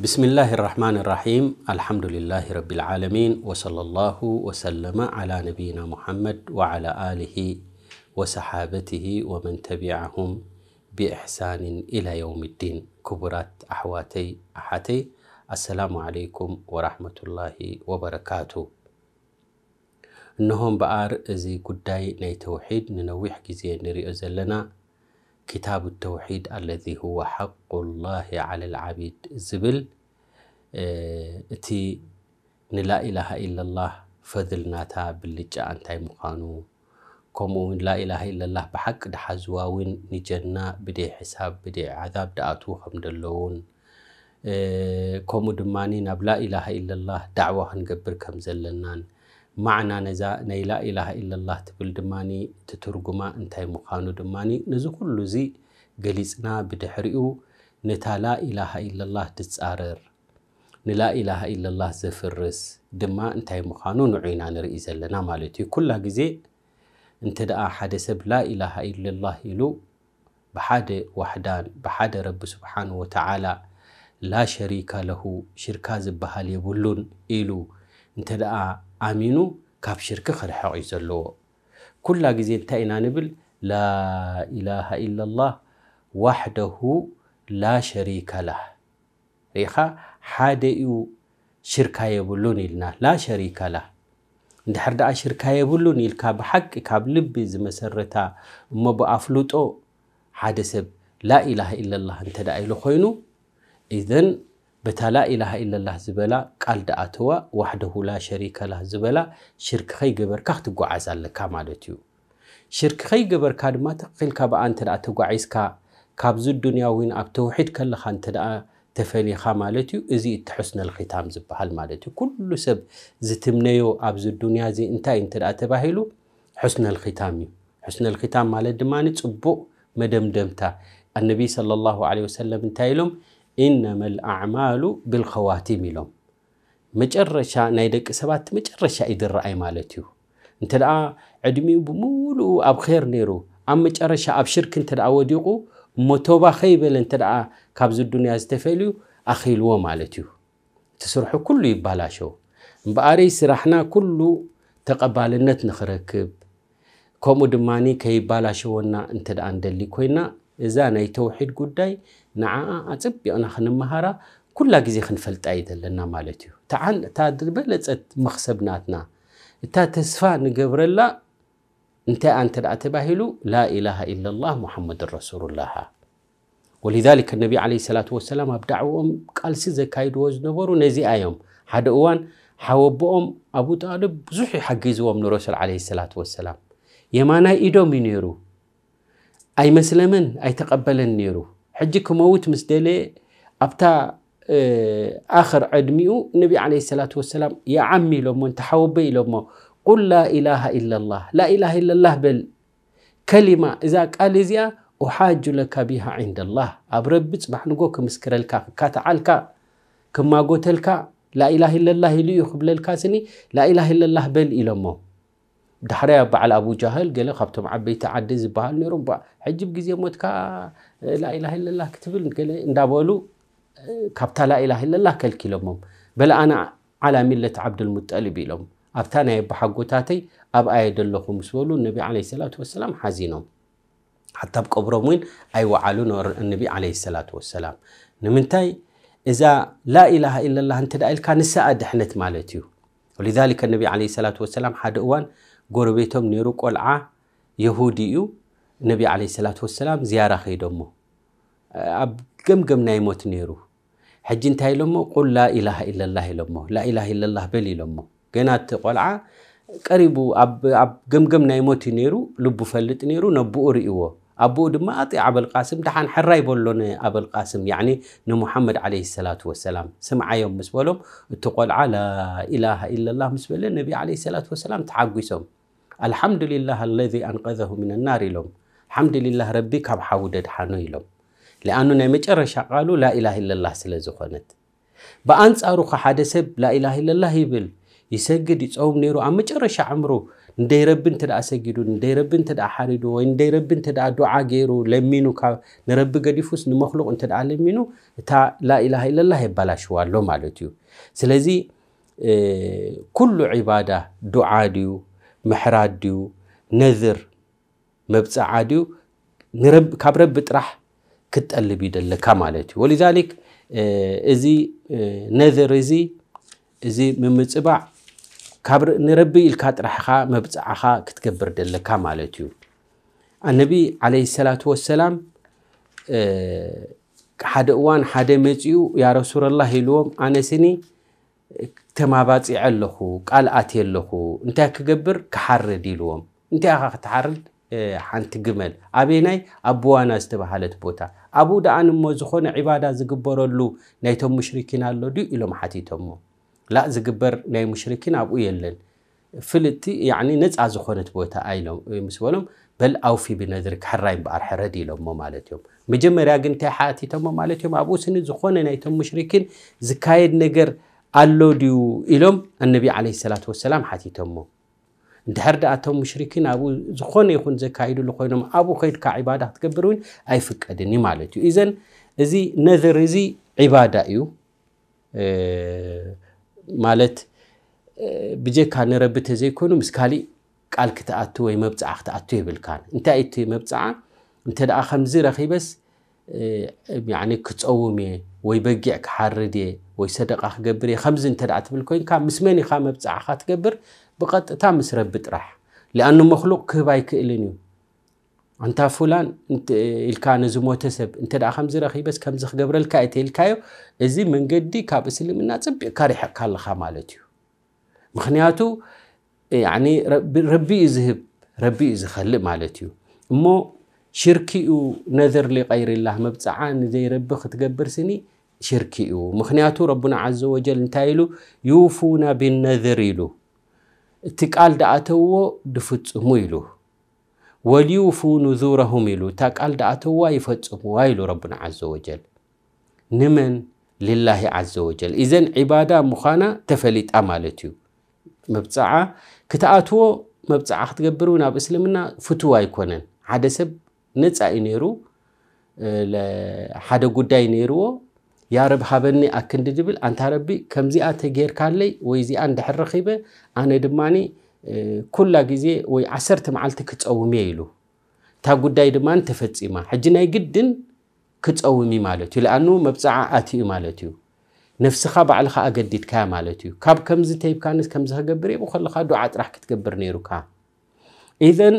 بسم الله الرحمن الرحيم الحمد لله رب العالمين وصلى الله وسلم على نبينا محمد وعلى آله وصحابته ومن تبعهم بإحسان إلى يوم الدين كبرات أحواتي أحاتي السلام عليكم ورحمة الله وبركاته نهم بآر زي قداي ناي توحيد ننوح جزي نريو زلنا ክታብ ተውሒድ አለዚ ሁወ ሓቁ ላህ ዓላ ልዓቢድ ዝብል እቲ ንላኢላሃ ኢለላህ ፈድልናታ ብልጫ እንታይ ምዃኑ ከምኡ ውን ላኢላሃ ኢለላህ ብሓቂ ድሓዝዋ እውን ንጀና ብደይ ሕሳብ ብደይ ዓዛብ ድኣትዉ ከም ዘለውን ከምኡ ድማኒ ናብ ላኢላሃ ኢለላህ ዳዕዋ ክንገብር ከም ዘለናን ማዕና ነዛ ናይ ላኢላሃ ኢለላህ ትብል ድማኒ ትትርጉማ እንታይ ምዃኑ ድማኒ ነዚ ኩሉ እዚ ገሊፅና ብድሕሪኡ ነታ ላኢላሃ ኢለላህ ትፃረር ንላኢላሃ ኢለላህ ዘፍርስ ድማ እንታይ ምዃኑ ንዑይና ንርኢ ዘለና ማለት እዩ ኩላ ግዜ እንተ ደኣ ሓደ ሰብ ላኢላሃ ኢለላህ ኢሉ ብሓደ ዋሕዳን ብሓደ ረቢ ስብሓን ወተዓላ ላ ሸሪካ ለሁ ሽርካ ዝበሃል የብሉን ኢሉ እንተ ደኣ ኣሚኑ ካብ ሽርኪ ክርሐቕ እዩ ዘለዎ። ኩላ ግዜ እንታይ ኢና ንብል? ላኢላሃ ኢለላህ ዋሕደሁ ላ ሸሪከ ላህ ሪኢኻ ሓደ እዩ ሽርካ የብሉን ኢልና። ላ ሸሪከ ላህ እንድሕር ደኣ ሽርካ የብሉን ኢልካ ብሓቂ ካብ ልቢ ዝመሰረታ እሞ ብኣፍልጦ ሓደ ሰብ ላኢላሃ ኢለላህ እንተ ደኣ ኢሉ ኮይኑ ኢዘን በታ ላኢላሃ ኢለላህ ዝበላ ቃል ደኣተዋ ዋሕደሁ ላ ሸሪከ ላህ ዝበላ ሽርኪ ከይገበርካ ክትጓዓዝ ኣለካ ማለት እዩ። ሽርኪ ከይገበርካ ድማ ተኺልካ ብኣ እንተ ደኣ ተጓዒዝካ ካብዚ ዱንያ እውን ኣብ ተውሒድ ከለካ እንተ ደኣ ተፈሊኻ ማለት እዩ። እዚ እቲ ሕስነል ኺታም ዝበሃል ማለት እዩ። ኩሉ ሰብ ዝትምነዮ ኣብዚ ዱንያ እዚ እንታይ እንተ ደኣ ተባሂሉ? ሕስነል ኺታም እዩ። ሕስነል ኺታም ማለት ድማ ፅቡቕ መደምደምታ። ኣነቢ صለ ላሁ ለ ወሰለም እንታይ ኢሎም ኢነማ ልኣዕማሉ ብልኸዋቲም ኢሎም መጨረሻ ናይ ደቂ ሰባት መጨረሻ እዩ ዝረኣይ ማለት እዩ። እንተ ደኣ ዕድሚኡ ብምሉኡ ኣብ ኼር ነይሩ ኣብ መጨረሻ ኣብ ሽርክ እንተ ደኣ ወዲቑ እሞ ቶባ ኸይበለ እንተ ደኣ ካብዚ ዱንያ ዝተፈልዩ ኣኺልዎ ማለት እዩ። ትስርሑ ኩሉ ይባላሸው እምበኣረይ ስራሕና ኩሉ ተቐባልነት ንኽረክብ። ከምኡ ድማኒ ከይባላሸወና እንተ ደኣ እንደሊ ኮይና እዛ ናይ ተውሒድ ጉዳይ ንዓኣ ኣፀቢቕና ክንመሃራ ኩላ ግዜ ክንፈልጣ እዩ ዘለና ማለት እዩ። እታ ዝበለፀት መክሰብናትና እታ ተስፋ ንገብረላ እንታይ እንተ ደኣ ተባሂሉ ላኢላሃ ኢለላህ ሙሓመድን ረሱሉላህ። ወሊዛሊከ ነቢ ዓለ ሰላት ወሰላም ኣብ ዳዕዎኦም ቃልሲ ዘካይድዎ ዝነበሩ ነዚኣ እዮም ሓደ እዋን ሓወቦኦም ኣቡ ጣልብ ብዙሕ ይሓጊዝዎም ንረሱል ዓለ ሰላት ወሰላም የማናይ ኢዶም እዩ ነይሩ ኣይመስለመን ኣይተቐበለን ነይሩ። ሕጂ ክመውት ምስ ደለየ ኣብታ ኣኽር ዕድሚኡ ነቢ ዓለ ሰላት ወሰላም የዓሚ ኢሎሞ እንተሓወበ ኢሎሞ ቁል ላኢላሃ ኢለላህ ላኢላሃ ኢለላህ በል ከሊማ እዛ ቃል እዚኣ ኡሓጁ ለካ ቢሃ ዕንደላህ ኣብ ረቢ ፅባሕ ንጎ ክምስክረልካ ክካተዓልካ ክማጎተልካ ላኢላሃ ኢለላህ ኢሉ እዩ ክብለልካ ስኒ ላኢላሃ ኢለላህ በል ኢሎሞ ዳሕራይ በዓል ኣቡ ጃህል ገለ ካብቶም ዓበይቲ ዓዲ ዝበሃል ነይሮም ሕጂ ብግዜ ሞትካ ላኢላሃ ኢለላህ ክትብል ገለ እንዳበሉ ካብታ ላኢላሃ ኢለላህ ከልኪሎሞም በለ ኣነ ዓላ ሚለት ዓብድልሙጠሊብ ኢሎም ኣብታ ናይ ኣቦሓጎታተይ ኣብ ኣየ ደለኹ ምስ በሉ ነቢ ዓለ ሰላት ወሰላም ሓዚኖም ሓታ ኣብ ቀብሮም እውን ኣይወዓሉ ነቢ ዓለ ሰላት ወሰላም ንምንታይ እዛ ላኢላሃ ኢለላህ እንተ ደኣ ኢልካ ንስኣ ድሕነት ማለት እዩ ወሊዛሊከ ነቢ ዓለ ሰላት ወሰላም ሓደ እዋን ጎረቤቶም ነይሩ ቆልዓ የሁዲ እዩ። ነቢ ዓለ ሰላት ወሰላም ዝያራ ኸይዶሞ። ኣብ ገምገም ናይ ሞት ነይሩ። ሕጂ እንታይ ኢሎሞ? ቁል ላኢላሃ ኢለላህ ኢሎሞ። ላኢላሃ ኢለላህ በል ኢሎሞ። ገና እቲ ቆልዓ ቀሪቡ ኣብ ገምገም ናይ ሞት እዩ ነይሩ። ልቡ ፈልጥ ነይሩ። ነብኡ ርእዎ ኣቦኡ ድማ ኣጢ ኣበልቃስም ድሓን ሕራ ይበሎ ንኣበልቃስም ያዕኒ ንሙሓመድ ዓለ ሰላት ወሰላም ስምዓዮም ምስ በሎም እቲ ቆልዓ ላኢላሃ ኢለላህ ምስ በለ ነቢ ዓለ ሰላት ወሰላም ተሓጒሶም አልሓምዱሊላህ አለዚ አንቀዘሁ ምን ናር ኢሎም። ሓምዱሊላህ ረቢ ካብ ሓዊ ደድሓኖ ኢሎም። ሊኣኑ ናይ መጨረሻ ቃሉ ላኢላሃ ኢለላህ ስለ ዝኾነት። ብኣንፃሩ ኸ ሰብ ላኢላሃ ኢለላህ ይብል ይሰግድ ይፀውም ነይሩ ኣብ መጨረሻ ዕምሩ እንደይ ረቢ እንተ ሰጊዱ እንደይ ረቢ እንተ ሓሪዱ ወይ እንደይ ረቢ እንተ ዱዓ ገይሩ ለሚኑ ንረቢ ገዲፉስ ንመክሉቅ እንተ ለሚኑ እታ ላኢላሃ ኢለላ የባላሽዋ ኣሎ ማለት እዩ። ስለዚ ኩሉ ዒባዳ ዱዓ ድዩ ምሕራድ ድዩ ነዝር መብፅዓ ድዩ ካብ ረቢ ጥራሕ ክትጠልብ ይደለካ ማለት እዩ። ወሊዛሊክ እዚ ነዝር እዚ እዚ ምምፅባዕ ንረቢ ኢልካ ጥራሕኻ መብፅዓኻ ክትገብር ደለካ ማለት እዩ። ኣነቢ ዓለይ ሰላት ወሰላም ሓደ እዋን ሓደ መፂኡ ያ ረሱላላ ኢልዎም ኣነስኒ ተማባፂዐ ኣለኹ ቃልኣት ኣለኹ እንታይ ክገብር? ክሓርድ ኢልዎም። እንታይ ኢኻ ክትሓርድ? ሓንቲ ግመል። ኣበናይ ኣቦዋና ዝተባሃለት ቦታ። ኣብኡ ደኣ ንሞ ዝኾነ ዒባዳ ዝግበረሉ ናይቶም ሙሽርኪን ኣሎ ድዩ? ኢሎም ሓቲቶሞ። لا ዝግበር ናይ ሙሽርኪን ኣብኡ የለን። ፍልጥቲ ነፃ ዝኾነት ቦታ ምስ በሎም በል أوف بنذرك ሕራይ እምበኣር ሕረድ ኢሎሞ ማለት እዮም። መጀመርያ ግን እንታይ ሓቲቶሞ ማለት እዮም? ኣብኡ ስኒ ዝኾነ ናይቶም ሙሽርኪን ዝካየድ ነገር ኣሎ ድዩ ኢሎም ኣነቢ ዓለ ሰላት ወሰላም ሓቲቶሞ። እንድሕር ዳኣ እቶም ሙሽርኪን ኣብኡ ዝኾነ ይኹን ዘካይድሉ ኮይኖም ኣብኡ ከይድካ ዒባዳ ክትገብር እውን ኣይፍቀድኒ ማለት እዩ። እዘን እዚ ነዝር እዚ ዒባዳ እዩ። ማለት ብጀካ ንረቢ ተዘይኮይኑ ምስ ካሊእ ቃል ክትኣቱ ወይ መብፅዓ ክትኣቱ የብልካን። እንታይ እቲ መብፅዓ እንተ ደኣ ከምዚ ረኪበስ ክፀውም እየ ወይ በጊዕ ክሓርድ እየ ወይ ሰደቃ ክገብር እየ። ከምዚ እንተ ትብል ኮይንካ ምስ መን ኢኻ መብፅዓካ ትገብር? ብቐጥታ ምስ ረቢ ጥራሕ። لأن مخلوق ክህብ ኣይክእልን እዩ። እንታ فلان ኢልካ ነዝሞተ ሰብ እንተ ከምዚ ረኪበስ ከምዚ ክገብረልካ እተ ኢልካዮ እዚ መንገዲ ካብ እስልምና ፅቢቕካ ሪሕቕካ ኣለካ ማለት እዩ። ምክንያቱ ረቢ እዩ ዝህብ ረቢ እዩ ዝኸልእ ማለት እዩ። እሞ ሽርኪኡ ነዘር ሊቀይርላህ መብፅዓ ንዘይረቢ ክትገብር ስኒ ሽርኪ እዩ። ምክንያቱ ረቡና ዘ ወጀል እንታይ ኢሉ? ዩፉና ብነዘር ኢሉ። እቲ ቃል ደኣተውዎ ድፍፅሙ ኢሉ። ወልዩፉ ንዙረሁም ኢሉ። እታ ቃል ደኣተውዋ ይፈፅምዋ ኢሉ ረቡና ዘ ወጀል። ንመን? ልላሂ ዘ ወጀል። እዘን ዒባዳ ምዃና ተፈሊጣ ማለት እዩ። መብፅዓ ክትኣትዎ መብፅዓ ክትገብር ናብ እስልምና ፍትዋ ኣይኮነን። ሓደ ሰብ ነፃ እዩ ነይሩ ሓደ ጉዳይ ነይርዎ ያ ረብ ሃበኒ ኣክንዲ ድብል ኣንታ ረቢ ከምዚኣ ተጌርካለይ ወይ እዚኣ እንድሕር ረኪበ ኣነ ድማኒ ኩላ ግዜ ወይ ዓሰርተ መዓልቲ ክፀውም እየ ኢሉ። እታ ጉዳይ ድማ ተፈፂማ ሕጂ ናይ ግድን ክፀውሚ ማለት እዩ። ለኣኑ መብፅዓ ኣትዩ ማለት እዩ። ነፍስኻ ባዕልካ ኣገዲድካያ ማለት እዩ። ካብ ከምዚ ተይብካንስ ከምዚ ክገብር የቡ ከለካ ዱዓ ጥራሕ ክትገብር ነይሩካ። ኢዘን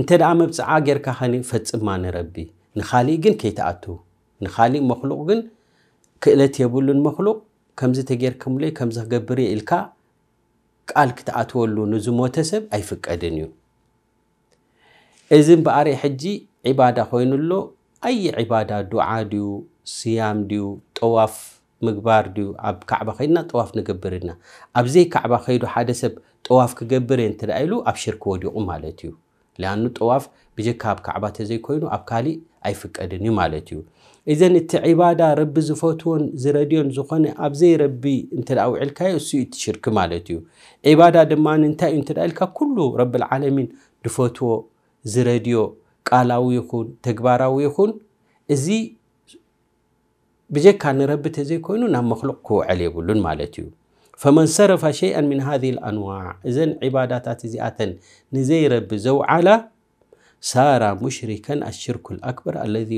እንተ ደኣ መብፅዓ ጌርካ ኸኒ ፈፅማ ንረቢ ንካሊእ ግን ከይተኣቱ ንካሊእ መክሉቅ ግን ክእለት የብሉን መክሉቅ ከምዚ ተጌርክምለይ ከምዚ ክገብር እየ ኢልካ ቃል ክትኣትወሉ ንዝሞተ ሰብ ኣይፍቀድን እዩ። እዚ እምበኣር ሕጂ ዒባዳ ኮይኑሎ ኣይ ዒባዳ ዱዓ ድዩ ስያም ድዩ ጠዋፍ ምግባር ድዩ። ኣብ ካዕባ ከይድና ጠዋፍ ንገብር ኢና። ኣብዘይ ካዕባ ከይዱ ሓደ ሰብ ጠዋፍ ክገብር እየ እንተ ኢሉ ኣብ ሽርክ ወዲቑ ማለት እዩ። ሊኣኑ ጠዋፍ ብጀካ ኣብ ካዕባ ተዘይኮይኑ ኣብ ካሊእ ኣይፍቀድን እዩ ማለት እዩ እዘን እቲ ዒባዳ ረቢ ዝፈትዎን ዝረድዮን ዝኾነ ኣብዘይ ረቢ እንተ ውዒልካዮ እሱ እቲ ሽርክ ማለት እዩ ዒባዳ ድማ እንታይ እዩ እንተ ኢልካ ኩሉ ረብልዓለሚን ዝፈትዎ ዝረድዮ ቃላዊ ይኹን ተግባራዊ ይኹን እዚ ብጀካ ንረቢ ተዘይኮይኑ ናብ መክሉቅ ክውዕል የብሉን ማለት እዩ ፈመን ሰረፈ ሸይአ ምን ሃذ ልኣንዋዕ እዘን ዒባዳታት እዚኣተን ንዘይረቢ ዘውዓላ ሳራ ሙሽሪከን ኣሽርኩ ልኣክበር አለذ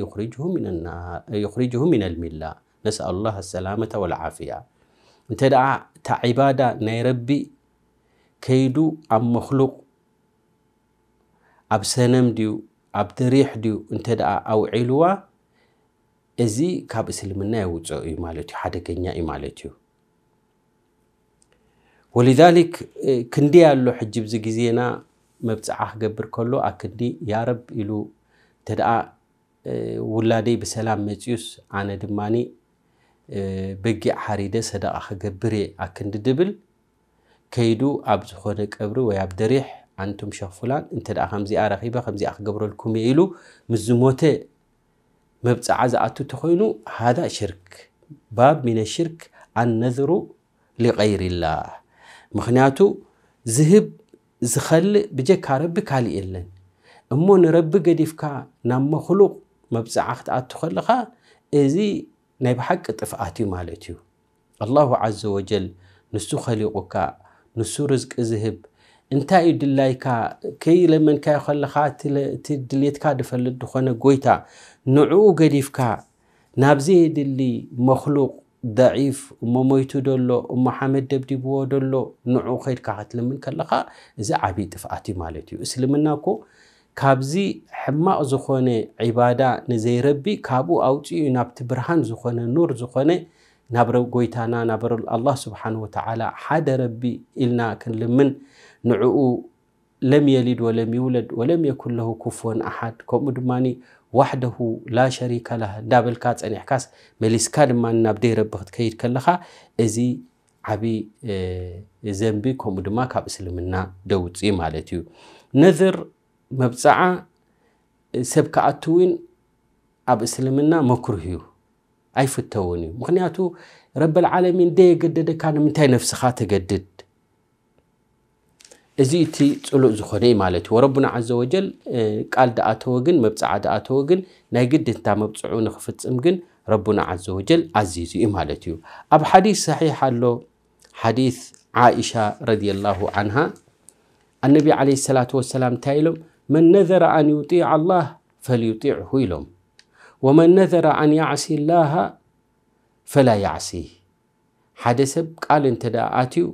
ይኽርጅሁ ምን ልሚላ ነስአሉ ላህ ኣሰላመተ ወልዓፍያ እንተ ደኣ እታ ዒባዳ ናይ ረቢ ከይዱ ኣብ መክሉቅ ኣብ ሰነም ድዩ ኣብ ደሪሕ ድዩ እንተ ደኣ ኣውዒልዋ እዚ ካብ እስልምና የውፅኦ እዩ ማለት እዩ ሓደገኛ እዩ ማለት እዩ ወልዛሊክ ክንዲ ኣሎ ሕጂ ብዚ ግዜና መብፅዓ ክገብር ከሎ ኣብ ክንዲ ያረብ ኢሉ እንተ ደኣ ውላደይ ብሰላም መፅዩስ ኣነ ድማኒ በጊዕ ሓሪደ ሰደቃ ክገብር እየ ኣብ ክንዲ ድብል። ከይዱ ኣብ ዝኾነ ቀብሪ ወይ ኣብ ደሪሕ ኣንቱም ሸክፉላን እንተ ከምዚኣ ረኪበ ከምዚኣ ክገብረልኩም እየ ኢሉ ምስ ዝሞተ መብፅዓ ዝኣቱ እንተኮይኑ ሃذ ሽርክ ባብ ሚን ሽርክ ኣነዝሩ ሊቀይርላህ ምክንያቱ ዝህብ ዝኸልእ ብጀካ ረቢ ካሊእ የለን። እሞ ንረቢ ገዲፍካ ናብ መክሉቅ መብፅዓ ክትኣቱ ከለካ እዚ ናይ ብሓቂ ጥፍኣት እዩ ማለት እዩ። ኣላሁ ዓዘ ወጀል ንሱ ከሊቁካ ንሱ ርዝቂ ዝህብ። እንታይ እዩ ድላይካ? ከይለመንካዮ ከለካ እቲ ድሌትካ ድፈልጥ ድኾነ ጎይታ ንዕኡ ገዲፍካ ናብዘየድሊ መክሉቅ ደዒፍ እሞ ሞይቱ ደሎ እሞ ሓመድ ደብዲብዎ ደሎ ንዕኡ ከይድካ ክትልምን ከለካ እዚ ዓብይ ጥፍኣት እዩ ማለት እዩ። እስልምና ኮ ካብዚ ሕማቕ ዝኾነ ዒባዳ ንዘይረቢ ካብኡ ኣውፅኡ ናብቲ ብርሃን ዝኾነ ኑር ዝኾነ ናብ ጎይታና ናብ ኣላ ስብሓን ወተዓላ ሓደ ረቢ ኢልና ክንልምን ንዕኡ ለም የሊድ ወለም ይውለድ ወለም የኩን ለሁ ኩፍወን ኣሓድ። ከምኡ ድማ ዋሕደሁ ላ ሸሪከ ላ እንዳበልካ ፀኒሕካስ መሊስካ ድማ ናብ ደይ ረቢ ክትከይድ ከለካ እዚ ዓብይ ዘንቢ ከምኡ ድማ ካብ እስልምና ደውፅ ማለት እዩ። ነዝር መብፅዓ ሰብ ክኣትውን ኣብ እስልምና መክሩህ እዩ። ኣይፍተውን እዩ። ምክንያቱ ረብልዓለሚን ደየገደደካ ንምንታይ ነፍስኻ ተገድድ እዚ እቲ ፅሉእ ዝኾነ እዩ ማለት እዩ። ወረቡና ዘ ወጀል ቃል ደኣተወ ግን መብፅዓ ደኣተወ ግን ናይ ግድንታ መብፅዑ ንክፍፅም ግን ረቡና ዘ ወጀል ኣዚዙ እዩ ማለት እዩ። ኣብ ሓዲስ ሰሒሕ ኣሎ ሓዲስ ዓኢሻ ረድ ላሁ ዓንሃ ኣነቢ ዓለ ሰላት ወሰላም እንታይ ኢሎም? መን ነዘረ ኣን ዩጢዕ ኣላህ ፈልዩጢዕሁ ኢሎም። ወመን ነዘረ ኣን ያዕሲ ላሃ ፈላ ያዕሲ ሓደ ሰብ ቃል እንተ ደኣ ኣትዩ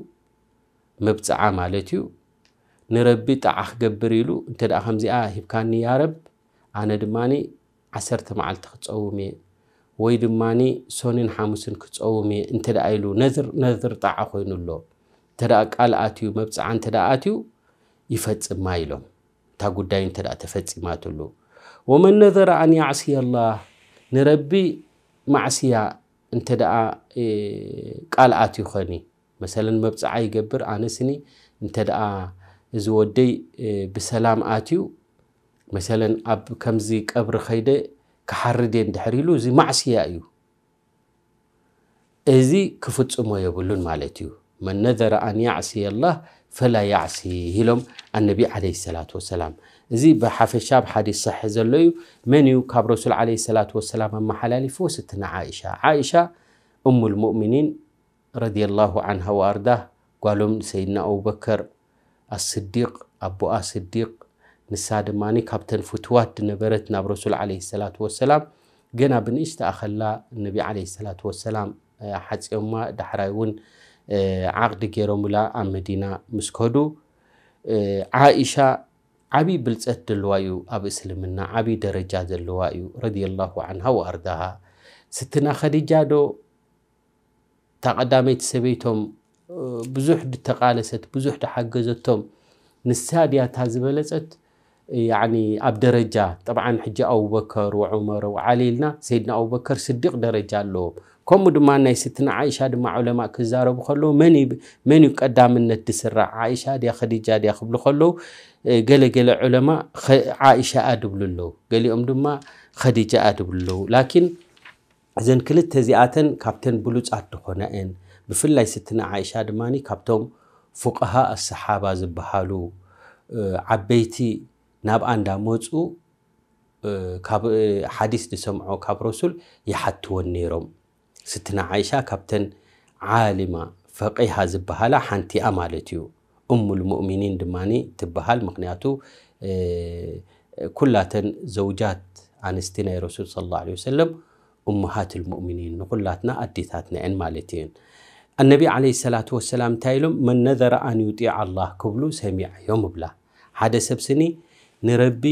መብፅዓ ማለት እዩ ንረቢ ጣዓ ክገብር ኢሉ እንተ ደኣ ከምዚኣ ሂብካኒ ያረብ ኣነ ድማኒ ዓሰርተ መዓልቲ ክፀውም እየ። ወይ ድማኒ ሶንን ሓሙስን ክፀውም እየ። እንተ ደኣ ኢሉ ነዝር ጣዓ ኮይኑሎ እንተ ደኣ ቃል ኣትዩ መብፅዓ እንተ ደኣ ኣትዩ ይፈፅማ ኢሎም። እታ ጉዳይ እንተ ደኣ ተፈፂማትሉ ወመን ነዘረ ኣን ያዕስያ ላህ ንረቢ ማዕስያ እንተ ደኣ ቃል ኣትዩ ኸኒ መሰለን መብፅዓ ይገብር ኣነስኒ እንተ ደኣ እዚ ወደይ ብሰላም ኣትዩ መሰለን ኣብ ከምዚ ቀብሪ ኸይደ ክሓርድ እየ እንድሕር ኢሉ እዚ ማዕስያ እዩ። እዚ ክፍፅሞ የብሉን ማለት እዩ። መን ነዘረ ኣን ያዕስየ ላህ ፈላ ያዕሲ ኢሎም ኣነቢ ዓለ ሰላት ወሰላም። እዚ ብሓፈሻ ብሓዲስ ሰሒ ዘሎ እዩ። መን እዩ ካብ ረሱል ዓለ ሰላት ወሰላም ኣመሓላሊፍዎ ስትና ዓኢሻ። ዓኢሻ እሙ ልሙእምኒን ረድ ላሁ ዓንሃ ወኣርዳ ጓሎም ሰይድና ኣብበከር ኣስዲቅ ኣቦኣ ስዲቅ ንሳ ድማኒ ካብተን ፍትዋት ድነበረት ናብ ረሱል ዓለ ሰላት ወሰላም ገና ብንእሽተ ኣኸላ ነቢ ዓለ ሰላት ወሰላም ሓፂዮማ ዳሕራይ እውን ዓቅዲ ገይሮምላ ኣብ መዲና ምስ ከዱ ዓኢሻ ዓብይ ብልፀት ዘለዋ እዩ ኣብ እስልምና ዓብይ ደረጃ ዘለዋ እዩ ረድ ላሁ ዓንሃ ወኣርዳሃ ስትና ኸዲጃ ዶ እታ ቀዳመይቲ ሰበይቶም ብዙሕ ድተቃለሰት ብዙሕ ድሓገዘቶም ንሳ ድያታ ዝበለፀት ኣብ ደረጃ ጠብዓ ሕጂ ኣብበከር ወዑመር ወዓሊ ኢልና ሰይድና ኣብበከር ስዲቅ ደረጃ ኣለዎም ከምኡ ድማ ናይ ስትና ዓኢሻ ድማ ዑለማ ክዛረቡ ከለዉ መን እዩ ቀዳምነት ድስራዕ ዓኢሻ ድያ ከዲጃ ድያ ክብሉ ከለዉ ገለገለ ዑለማ ዓኢሻ ኣ ድብሉ ኣለዉ ገሊኦም ድማ ከዲጃ ኣ ድብሉ ኣለዉ ላኪን እዘን ክልተ እዚኣተን ካብተን ብሉፃት ድኾነአን ብፍላይ ስትና ዓኢሻ ድማ ካብቶም ፉቅሃ ኣሰሓባ ዝበሃሉ ዓበይቲ ናብኣ እንዳመፁ ካብ ሓዲስ ዝሰምዖ ካብ ረሱል ይሓትወን ነይሮም። ስትና ዓይሻ ካብተን ዓሊማ ፈቂሃ ዝበሃላ ሓንቲኣ ማለት እዩ። እሙ ልሙእሚኒን ድማኒ ትበሃል። ምክንያቱ ኩላተን ዘውጃት ኣንስቲ ናይ ረሱል ለ ወሰለም እሙሃት ልሙእሚኒን ንኩላትና ኣዴታት ነአን ማለት እየን። እነቢ ዓለ ሰላት ወሰላም እንታይ ኢሎም መን ኣን ዩጢዕ ኣላህ ክብሉ ሰሚዐዮም እብላ ሓደ ሰብ ስኒ ንረቢ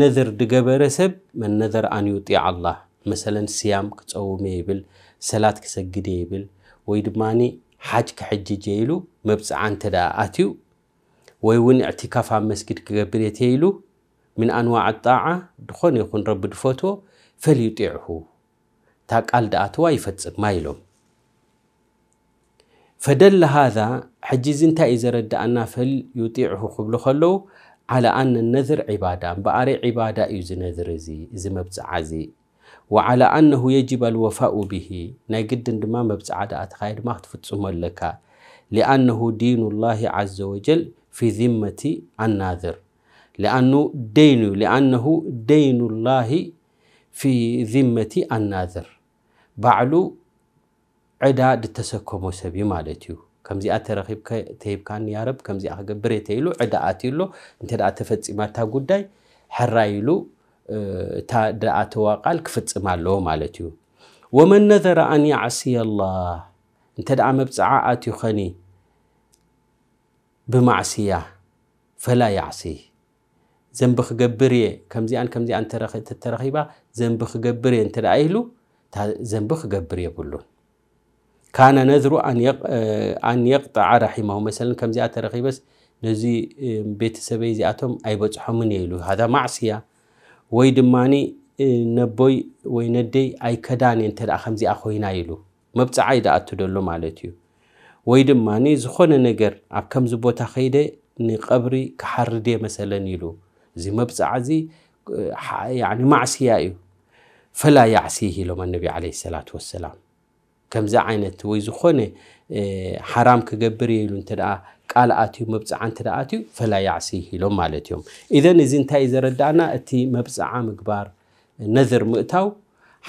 ነዝር ድገበረ ሰብ መን ኣን ዩጢዕ ኣላህ መሰለን ስያም ክፀውመ ይብል ሰላት ክሰግደ ይብል ወይ ድማኒ ሓጅ ክሕጅጀ ኢሉ መብፅዓ እንተ ደኣ ኣትዩ ወይ እውን እዕትካፍ ኣብ መስጊድ ክገብር የተ ኢሉ ምን ኣንዋዕ ጣዓ ድኾነ ይኹን ረቢ ድፈትዎ ፈሊዩጢዕሁ እታ ቃል ደኣትዋ ይፈፅማ ኢሎም ፈደለ ሃذ ሕጂ እዚ እንታይ እዩ ዘረዳእና ፈልዩጢዕሁ ክብሉ ከለዉ ዓላ ኣነ ነዝር ዒባዳ እምበኣሪ ዒባዳ እዩ ዝነዝር እዚ እዚ መብፅዓ እዚ። ወዓላ ኣነሁ የጅብ ኣልወፋኡ ብሂ ናይ ግድን ድማ መብፅዓ ዳኣትኻ ድማ ክትፍፅሞ ኣለካ። ሊኣነሁ ዲኑ ላሂ ዓዘ ወጀል ፊ ذመቲ ኣናዝር ሊኣኑ ደይኑ እዩ ደይኑ ላሂ ፊ ذመቲ አናذር ባዕሉ ዕዳ ድተሰከሞ ሰብ እዩ ማለት እዩ። ከምዚኣ ተሂብካኒ ያረብ ከምዚኣ ክገብር የተኢሉ ዕዳ ኣትዩሎ እንተ ደኣ ተፈፂማታ ጉዳይ ሕራኢሉ እታ ደኣተዋ ቃል ክፍፅም ኣለዎ ማለት እዩ። ወመን ነዘረ ኣን ያዕስየ ላህ እንተ ደኣ መብፅዓ ኣትዩኸኒ ብማዕስያ ፈላ ያዕሲ ዘንቢ ክገብር እየ። ከምዚኣን ከምዚኣ ተረኺባ ዘንቢ ክገብር እየ እንተ ደኣ ኢሉ ዘንቢ ክገብር የብሉን ካነ ነዝሩ ኣን የቅጣዓ ራሒማሁ መሰለን ከምዚኣ ተረኺበስ ነዚ ቤተሰበይ እዚኣቶም ኣይበፅሖምን እየ ኢሉ። ሃዛ ማዕስያ ወይ ድማኒ ነቦይ ወይ ነደይ ኣይከዳን እየ እንተ ደኣ ከምዚኣ ኮይና ኢሉ። መብፅዓ ይደኣቱ ደሎ ማለት እዩ። ወይ ድማኒ ዝኾነ ነገር ኣብ ከምዚ ቦታ ከይደ ንቀብሪ ክሓርድ መሰለን ኢሉ እዚ መብፅዓ እዚ ማዕስያ እዩ። ፈላ ያዕሲህ ኢሎም ኣነቢ ዓለ ሰላት ወሰላም። ከምዚ ዓይነት ወይ ዝኾነ ሓራም ክገብር እየ ኢሉ እንተ ቃል ኣትዩ እንተ ኣትዩ ፈላ ያዕሲህ ኢሎም ማለት እዮም። ኢዘን እዚ እንታይ እዩ ዘረዳእና? እቲ መብፅዓ ምግባር ነዘር ምእታው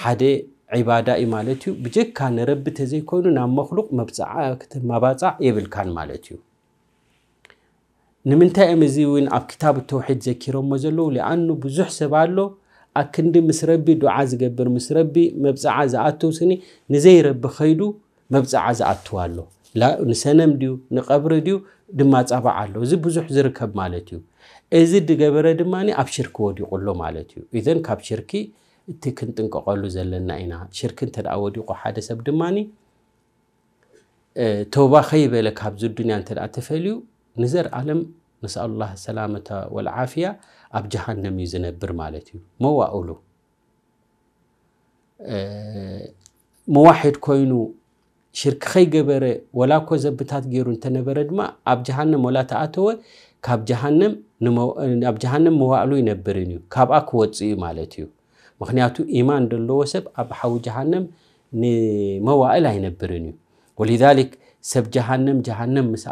ሓደ ዒባዳ እዩ ማለት እዩ። ብጀካ ንረቢ ተዘይኮይኑ ናብ መክሉቅ መብፅዓ መባፃዕ የብልካን ማለት እዩ ንምንታይ እዮም እዚ እውን ኣብ ክታብ ተውሒድ ዘኪሮሞ ዘለዉ? ሊኣኑ ብዙሕ ሰብ ኣሎ። ኣብ ክንዲ ምስ ረቢ ዱዓ ዝገብር ምስ ረቢ መብፅዓ ዝኣተው ስኒ ንዘይረቢ ከይዱ መብፅዓ ዝኣትው ኣሎ። ንሰነም ድዩ ንቀብሪ ድዩ ድማ ፀባዓ ኣሎ። እዚ ብዙሕ ዝርከብ ማለት እዩ። እዚ ድገበረ ድማ ኣብ ሽርኪ ወዲቁሎ ማለት እዩ። እዘን ካብ ሽርኪ እቲ ክንጥንቀቀሉ ዘለና ኢና። ሽርኪ እንተ ደኣ ሓደ ሰብ ድማኒ ተውባ ከይበለ ካብዚ ዱንያ እንተ ተፈልዩ ንዘር ኣለም ነስኣሉ ላ ሰላመተ ወልዓፍያ ኣብ ጀሃንም እዩ ዝነብር ማለት እዩ። መዋእሉ መዋሒድ ኮይኑ ሽርኪ ከይገበረ ወላ ኮ ዘብታት ገይሩ እንተነበረ ድማ ኣብ ጀሃንም ወላ ተኣተወ ካብ ጀሃንም መዋእሉ ይነብርን እዩ። ካብኣ ክወፅ እዩ ማለት እዩ። ምክንያቱ ኢማን ዘለዎ ሰብ ኣብ ሓዊ ጀሃንም ንመዋእል ኣይነብርን እዩ። ወሊዛሊክ ሰብ ጀሃንም ጀሃንም ምስ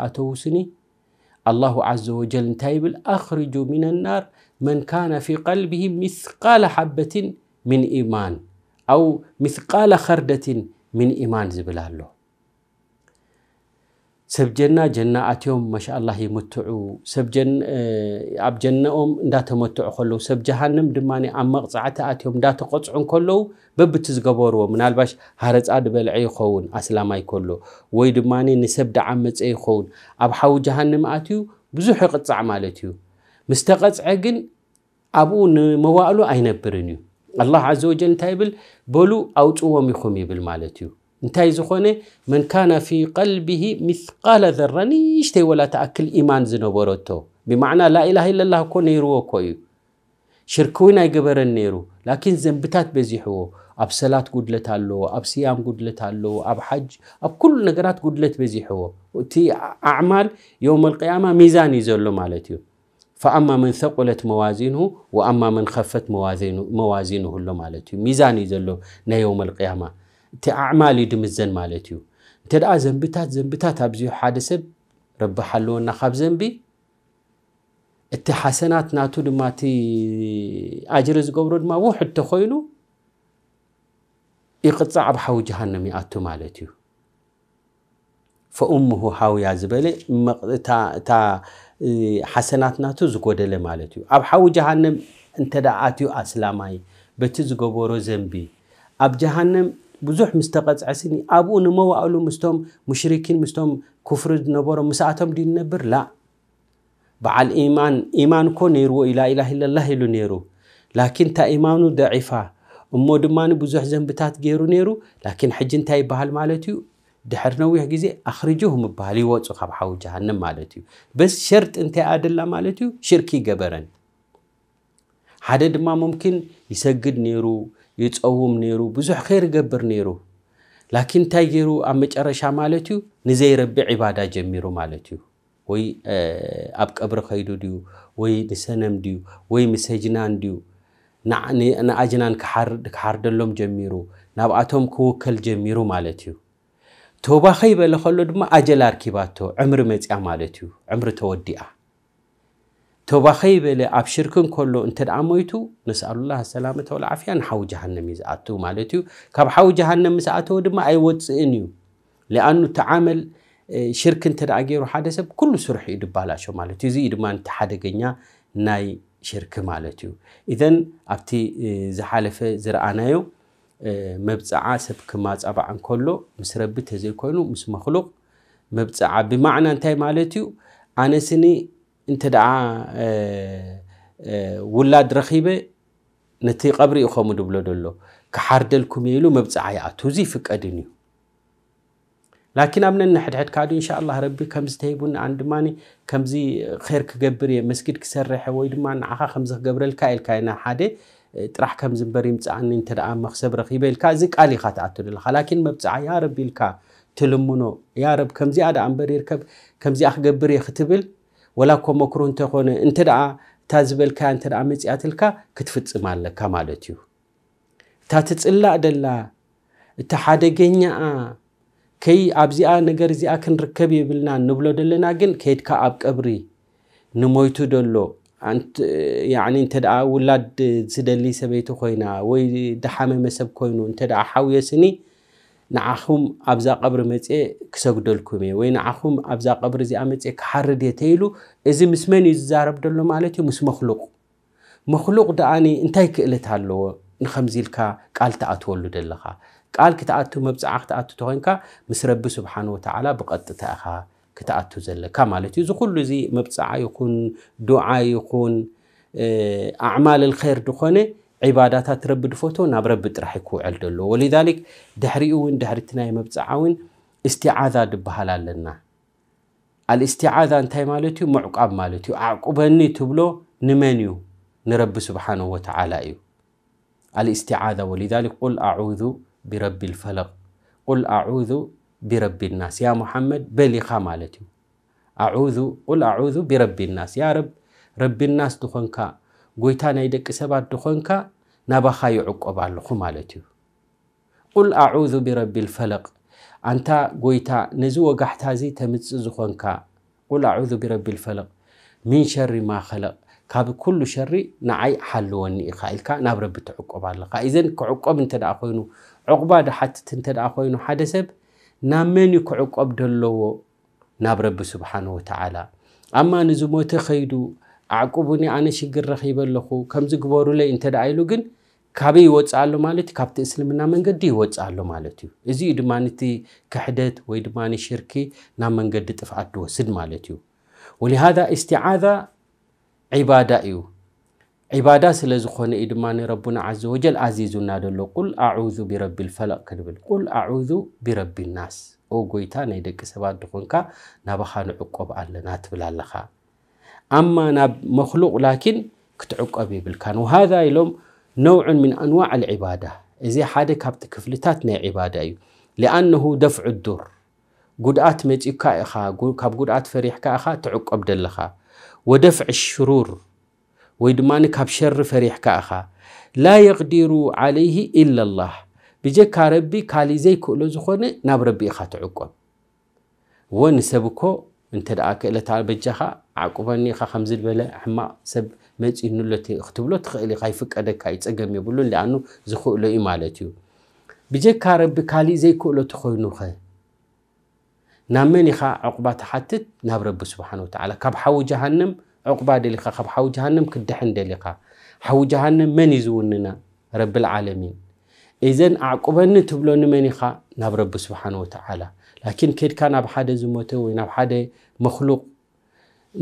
ኣተው ስኒ አላሁ ዓዘ ወጀል እንታይ ይብል ኣኽርጁ ምን ናር መን ካነ ፊ ቀልቢሂ ምስቃለ ሓበትን ምን ኢማን ኣው ምስቃለ ከርደትን ምን ኢማን ዝብል ኣሎ ሰብ ጀና ጀና ኣትዮም ማሻላ ይምትዑ ኣብ ጀነኦም እንዳተመትዑ ከለዉ ሰብ ጀሃንም ድማ ኣብ መቕፃዕቲ ኣትዮም እንዳተቆፅዑ ከለዉ በብቲ ዝገበርዎ። ምናልባሽ ሃረፃ ድበልዐ ይኸውን ኣስላማይ ከሎ ወይ ድማ ንሰብ ዳዓመፀ ይኸውን። ኣብ ሓዊ ጀሃንም ኣትዩ ብዙሕ ይቅፃዕ ማለት እዩ። ምስ ተቐፅዐ ግን ኣብኡ ንመዋእሉ ኣይነብርን እዩ። ኣላ ዘ ወጀል እንታይ ይብል? በሉ ኣውፅዎም ኢኹም ይብል ማለት እዩ እንታይ ዝኾነ? መን ካነ ፊ ቀልቢሂ ምስቃለ ዘራ ንሽተይ ወላ ተኣክል ኢማን ዝነበረቶ። ብማዕና ላኢላሃ ኢለላ እኮ ነይርዎ እኮ እዩ። ሽርክ እውን ኣይገበረን ነይሩ። ላኪን ዘንብታት በዚሕዎ። ኣብ ሰላት ጉድለት ኣለዎ ኣብ ስያም ጉድለት ኣለዎ ኣብ ሓጅ ኣብ ኩሉ ነገራት ጉድለት በዚሕዎ። እቲ ኣዕማል የውም ልቅያማ ሚዛን እዩ ዘሎ ማለት እዩ። ፈኣማ መን ተቁለት መዋዚንሁ ወኣማ መን ከፈት መዋዚንሁ ሎ ማለት እዩ። ሚዛን እዩ ዘሎ ናይ የውም ልቅያማ እቲ ኣዕማል እዩ ድምዘን ማለት እዩ። እንተ ደኣ ዘንብታት ዘንብታት ኣብዚሑ ሓደ ሰብ ረቢ ሓለወና ካብ ዘንቢ እቲ ሓሰናት ናቱ ድማ እቲ ኣጅሪ ዝገብሮ ድማ ውሕድ ተኮይኑ ይቅፃዕ ኣብ ሓዊ ጀሃንም ይኣቱ ማለት እዩ። ፈእሙሁ ሃውያ ዝበለ እታ ሓሰናት ናቱ ዝጎደለ ማለት እዩ። ኣብ ሓዊ ጀሃንም እንተ ኣትዩ ኣስላማይ በቲ ዝገበሮ ዘንቢ። ኣብ ጀሃንም ብዙሕ ምስ ተቐፅዐ ስኒ ኣብኡ ንመዋእሉ ምስቶም ሙሽሪኪን ምስቶም ክፍሪ ዝነበሮም ምስኣቶም ድ ነብር ላ። በዓል ኢማን ኢማን ኮ ነይርዎ እዩ ላኢላ ኢሉ ነይሩ። ላኪን እታ ኢማኑ ደዒፋ እሞ ድማ ብዙሕ ዘንብታት ገይሩ ነይሩ። ላኪን ሕጂ እንታይ ይበሃል ማለት እዩ? ድሕር ነዊሕ ግዜ ኣኽርጅሁም ይበሃል ይወፁ ካብ ሓዊ ጀሃንም ማለት እዩ። በስ ሸርጢ እንታይ ኣደላ ማለት እዩ? ሽርኪ ይገበረን። ሓደ ድማ ሙምኪን ይሰግድ ነይሩ ይፀውም ነይሩ ብዙሕ ከይር ገብር ነይሩ። ላኪን እንታይ ገይሩ ኣብ መጨረሻ ማለት እዩ? ንዘይረቢ ዒባዳ ጀሚሩ ማለት እዩ። ወይ ኣብ ቀብሪ ከይዱ ድዩ ወይ ንሰነም ድዩ ወይ ምሰጅናን ድዩ። ንኣጅናን ክሓርደሎም ጀሚሩ ናብኣቶም ክውከል ጀሚሩ ማለት እዩ። ተውባ ከይበለ ከሎ ድማ ኣጀላ ርኪባቶ ዕምሪ መፅያ ማለት እዩ። ዕምሪ ተወዲኣ ተባኸይበለ ኣብ ሽርክን ከሎ እንተ ሞይቱ ነስኣሉላ ሰላመተ ወልዓፍያ ንሓዊ ጀሃንም እዩ ዝኣቱ ማለት እዩ። ካብ ሓዊ ጀሃንም ምስ ኣተወ ድማ ኣይወፅእን እዩ። ሊኣኑ ተዓመል ሽርክ እንተ ገይሩ ሓደ ሰብ ኩሉ ስርሑ እዩ ድባላሾ ማለት እዩ። እዚ ድማ እቲ ሓደገኛ ናይ ሽርክ ማለት እዩ። ኢዘን ኣብቲ ዝሓለፈ ዝረኣናዮ መብፅዓ ሰብ ክማፀባዕ እንከሎ ምስ ረቢ ተዘይኮይኑ ምስ መክሉቅ መብፅዓ ብማዕና እንታይ ማለት እዩ? ኣነ ስኒ እንተ ደኣ ውላድ ረኺበ ነቲ ቀብሪ እዩ ከምኡ ድብሎ ደሎ። ክሓርደልኩም ኢሉ መብፅዓ ይኣቱ እዚ ይፍቀድን እዩ። ላኪን ኣብ ነንሕድሕድ ካዱ እንሻ ላ ረቢ ከምዚ ተሂቡኒ ኣን ድማ ከምዚ ር ክገብር እየ። መስጊድ ክሰርሐ ወይ ድማ ንዓኻ ከምዚ ክገብረልካ ኢልካ ሓደ ጥራሕ ከምዚ እምበር ይምፅኣኒ እንተ መክሰብ ረኪበ ኢልካ እዚ ቃል ኢካ ተኣቱ ዘለካ። ላኪን መብፅዓ ያ ረቢ ኢልካ ትልምኖ። ያ ረብ ከምዚኣ ዳ እምበር ይርከብ ከምዚኣ ክገብር እየ ክትብል ወላ ኮ መክሩ እንተኮነ እንተ ደኣ እታ ዝበልካያ እተ መፅያትልካ ክትፍፅም ኣለካ ማለት እዩ። እታ ትፅላእ ደላ እቲ ሓደገኛኣ ከይ ኣብዚኣ ነገር እዚኣ ክንርከብ የብልና ንብሎ ደለና ግን ከይድካ ኣብ ቀብሪ ንሞይቱ ደሎ እንተ ውላድ ዝደሊ ሰበይቲ ኮይና ወይ ደሓመመ ሰብ ኮይኑ እንተ ሓውየስኒ ንዓኹም ኣብዛ ቀብሪ መፅ ክሰግደልኩም እየ። ወይ ንዓኹም ኣብዛ ቀብሪ እዚኣ መፅ ክሓርድ እየ ተኢሉ እዚ ምስ መን እዩ ዝዛረብ ደሎ ማለት እዩ? ምስ መክሉቅ መክሉቅ ደኣኒ እንታይ ክእለት ኣለዎ? ንከምዚ ኢልካ ቃል ተኣትወሉ ደለካ ቃል ክትኣቱ መብፅዓ ክትኣቱ ተኮይንካ ምስ ረቢ ስብሓን ወተዓላ ብቐጥታ ኢኻ ክትኣቱ ዘለካ ማለት እዩ። እዚ ኩሉ እዚ መብፅዓ ይኹን ዱዓ ይኹን ኣዕማል ልከይር ድኾነ ዒባዳታት ረቢ ድፈቶ ናብ ረቢ ጥራሕ ክውዕል ደሎ። ወሊዛሊክ ድሕሪኡ እውን ድሕሪቲ ናይ መብፅዓ እውን እስትዓዛ ድበሃል ኣለና። ኣልእስትዓዛ እንታይ ማለት እዩ? ምዕቋብ ማለት እዩ። ኣዕቁበኒ ትብሎ ንመን እዩ? ንረቢ ስብሓን ወተዓላ እዩ። ኣልእስትዓዛ ወሊዛሊክ ቁል ኣዑዙ ብረቢ ልፈለቅ ቁል ኣዑዙ ብረቢ ናስ። ያ ሙሓመድ በሊኻ ማለት እዩ። ቁል ኣዑዙ ብረቢ ናስ። ያ ረብ ረቢ ናስ ድኾንካ ጎይታ ናይ ደቂ ሰባት ድኾንካ ናባኻ ይዕቆብ ኣለኹ ማለት እዩ። ቁል ኣዑዙ ብረቢ ልፈለቅ ኣንታ ጎይታ ነዚ ወጋሕታ እዚ ተምፅእ ዝኾንካ። ቁል ኣዑዙ ብረቢ ልፈለቅ ምን ሸሪ ማ ኸለቕ ካብ ኩሉ ሸሪ ንዓይ ሓልወኒ ኢኻ ኢልካ ናብ ረቢ ትዕቆብ ኣለካ እዘን ክዕቆብ እንተ ደኣ ኮይኑ ዕቁባ ድሓትት እንተ ደኣ ኮይኑ ሓደ ሰብ ናብ መን ዩ ክዕቆብ ደለዎ? ናብ ረቢ ስብሓን ወተዓላ ኣማ ንዝሞተ ኸይዱ ኣዕቁቡኒ ኣነ ሽግር ረኺበ ኣለኹ ከምዚ ግበሩለይ እንተ ደኣ ኢሉ ግን ካበይ ይወፅእ ኣሎ ማለት እዩ። ካብቲ እስልምና መንገዲ ይወፅእ ኣሎ ማለት እዩ። እዚ ዩ ድማ ነቲ ክሕደት ወይ ድማ ሽርኪ ናብ መንገዲ ጥፍኣት ድወስድ ማለት እዩ። ወሊሃذ እስትዓዛ ዒባዳ እዩ። ዒባዳ ስለ ዝኾነ እዩ ድማ ረቡና ዘ ወጀል ኣዚዙና ደሎ። ቁል ኣዑዙ ብረቢ ልፈለቅ ክንብል ቁል ኣዑዙ ብረቢ ናስ። ኦ ጎይታ ናይ ደቂ ሰባት ድኾንካ ናባኻ ንዕቆብ ኣለና ትብል ኣለኻ ኣማ ናብ መክሉቅ ላኪን ክትዕቆብ ይብልካን ወሃذ ኢሎም ነውዑን ምን ኣንዋዕ ልዕባዳ እዚ ሓደ ካብቲ ክፍልታት ናይ ዒባዳ እዩ ሊኣነሁ ደፍዑ ዱር ጉድኣት መፂካ ኢኻ ካብ ጉድኣት ፈሪሕካ ኢኻ ትዕቆብ ደለኻ ወደፍዒ ሽሩር ወይ ድማ ካብ ሸሪ ፈሪሕካ ኢኻ ላ የቅዲሩ ዓለይህ ኢላ ላህ ብጀካ ረቢ ካሊእ ዘይክእሎ ዝኾነ ናብ ረቢ ኢኻ ትዕቆብ እዎ ንሰብኮ እንተ ደኣ ክእለታ በጃኻ ዓቁበኒ ኢኻ ከምዝበለ ሕማቅ ሰብ መፂኑሎ ክትብሎ ትኽእል ኢካ ይፍቀደካ ይፀገም የብሉን ሊኣኑ ዝኽእሎ እዩ ማለት እዩ። ብጀካ ረቢ ካሊእ ዘይክእሎ ተኮይኑኸ ናብ መን ኢኻ ዕቁባ ተሓትት? ናብ ረቢ ስብሓን ወተዓላ። ካብ ሓዊ ጀሃንም ዕቁባ ደሊኻ ካብ ሓዊ ጀሃንም ክድሕን ደሊኻ ሓዊ ጀሃንም መን እዩ ዝውንና? ረቢልዓለሚን። እዘን ኣዕቁበኒ ትብሎ ንመን ኢኻ? ናብ ረቢ ስብሓን ወተዓላ ላኪን ከድካ ናብ ሓደ ዝሞተ ወይ ናብ ሓደ መክሉቅ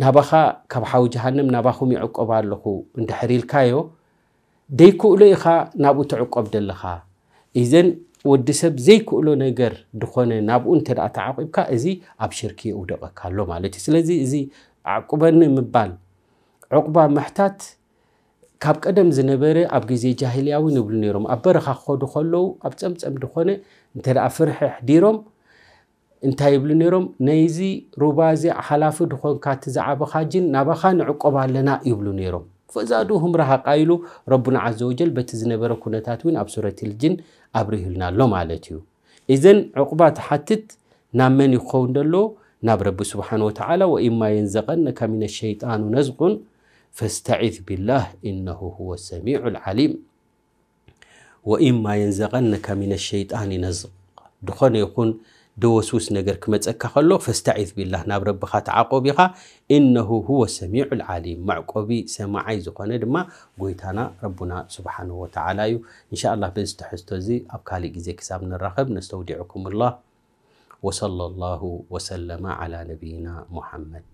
ናባኻ ካብ ሓዊ ጀሃንም ናባኹም ይዕቆብ ኣለኹ። እንድሕር ኢልካዮ ደይክእሎ ኢኻ ናብኡ ትዕቆብ ደለኻ። እዘን ወዲ ሰብ ዘይክእሎ ነገር ድኾነ ናብኡ እንተ ደኣ ተዓቂብካ እዚ ኣብ ሽርኪ ውደቐካ ኣሎ ማለት እዩ። ስለዚ እዚ ዓቁበኒ ምባል ዕቁባ መሕታት ካብ ቀደም ዝነበረ ኣብ ግዜ ጃሂልያውን ይብሉ ነይሮም። ኣብ በረኻ ክኸዱ ከለዉ ኣብ ፀምፀም ድኾነ እንተ ደኣ ፍርሒ ኣሕዲሮም እንታይ ይብሉ ነይሮም? ነይዚ ሩባዚ ሓላፊ ድኾንካ እትዛዓበኻጅን ናባኻ ንዕቆብ ኣለና ይብሉ ነይሮም። ፈዛድሁም ረሃቃ ኢሉ ረቡና ዘ ወጀል በቲ ዝነበረ ኩነታት እውን ኣብ ሱረትልጅን ኣብርህልና ኣሎ ማለት እዩ። እዘን ዕቁባ ተሓትት ናብ መን ይክኸውን ደሎ ናብ ረቢ ስብሓን ወተዓላ ወኢማ የንዘቐነካ ሚነ ሸይጣኑ ነዝቁን ፈስተዒዝ ብላህ እነሁ ሁወ ሰሚዑ ልዓሊም። ወኢማ የንዘቀነከ ምን ሸይጣን ነዝቅ ድኾነ ይኹን ደወስውስ ነገር ክመፀካ ከሎ ፈስተዒዝ ቢላህ ናብ ረብካ ተዓቆብ ኢኻ እነሁ ሁወ ሰሚዑ ልዓሊም መዕቆቢ ሰማዓይ ዝኾነ ድማ ጎይታና ረቡና ስብሓን ወተዓላ እዩ። እንሻ ላ በዚ ትሕዝቶ እዚ ኣብ ካሊእ ግዜ ክሳብ ንራኸብ። ነስተውዲዕኩም ላህ ወሰለ ላሁ ወሰለማ ዓላ ነቢይና ሙሐመድ